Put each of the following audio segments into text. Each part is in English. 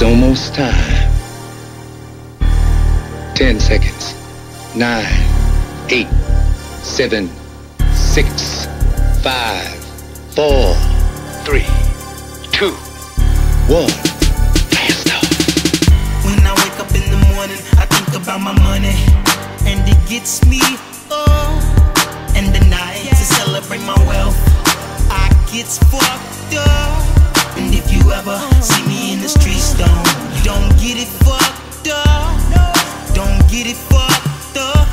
It's almost time. Ten seconds. Nine, eight, seven, six, five, four, three, two, one. Blast off. When I wake up in the morning, I think about my money, and it gets me oh. And the night to celebrate my wealth, I gets fucked up. And if you ever see me in the streets, don't don't get it fucked up. Don't get it fucked up.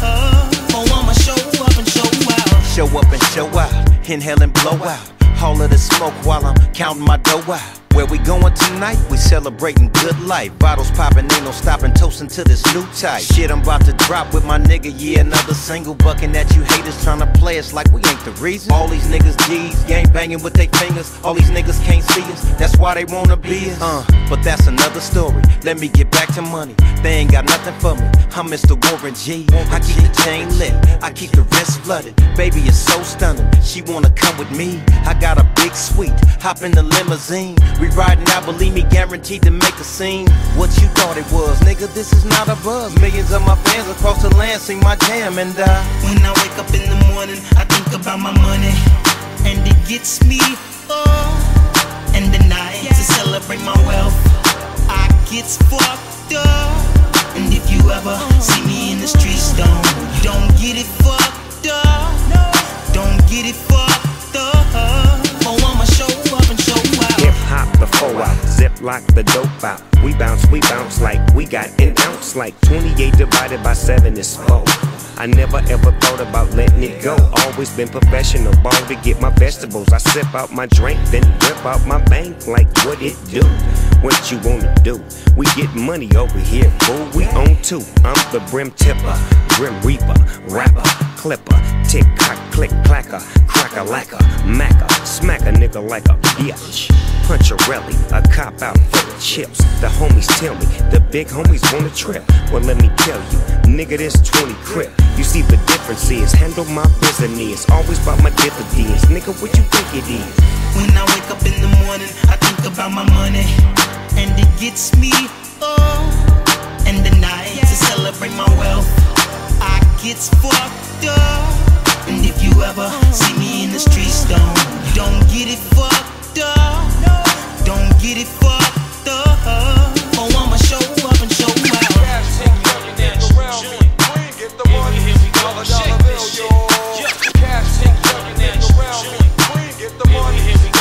Oh, I'ma show up and show out. Show up and show out, inhale and blow out. All of the smoke while I'm counting my dough out. Where we going tonight? We celebrating good life. Bottles popping, ain't no stopping, toasting to this new type. Shit, I'm about to drop with my nigga, yeah, another single bucking at you haters trying to play us like we ain't the reason. All these niggas G's, gang banging with their fingers. All these niggas can't see us, that's why they wanna be us. Uh, but that's another story. Let me get back to money. They ain't got nothing for me. I'm Mr. Warren G. I keep the chain lit, I keep the wrist flooded. Baby is so stunning, she wanna come with me. I got a big suite, hop in the limousine. We riding out, believe me, guaranteed to make a scene. What you thought it was, nigga? This is not a buzz. Millions of my fans across the land sing my jam, and uh. When I wake up in the morning, I think about my money, and it gets me oh. And the night to celebrate my wealth, I gets fucked up. And if you ever see me in the streets, don't don't get it fucked out, zip lock the dope out. We bounce, we bounce like we got an ounce. Like 28 divided by 7 is 4. I never ever thought about letting it go. Always been professional, ball to get my vegetables. I sip out my drink, then rip out my bank like what it do. What you wanna do? We get money over here, fool. We own two. I'm the brim tipper, grim reaper, rapper, clipper, tick tock, click clacker, cracker lacquer, macker, smack a nigga like a bitch. Punch a cop out full of chips. The homies tell me the big homies want a trip. Well, let me tell you, nigga, this 20 crip. You see, the difference is handle my business. Always about my dividends. Nigga, what you think it is? When I wake up in the morning, I think about my money, and it gets me oh. And the night to celebrate my wealth, I gets fucked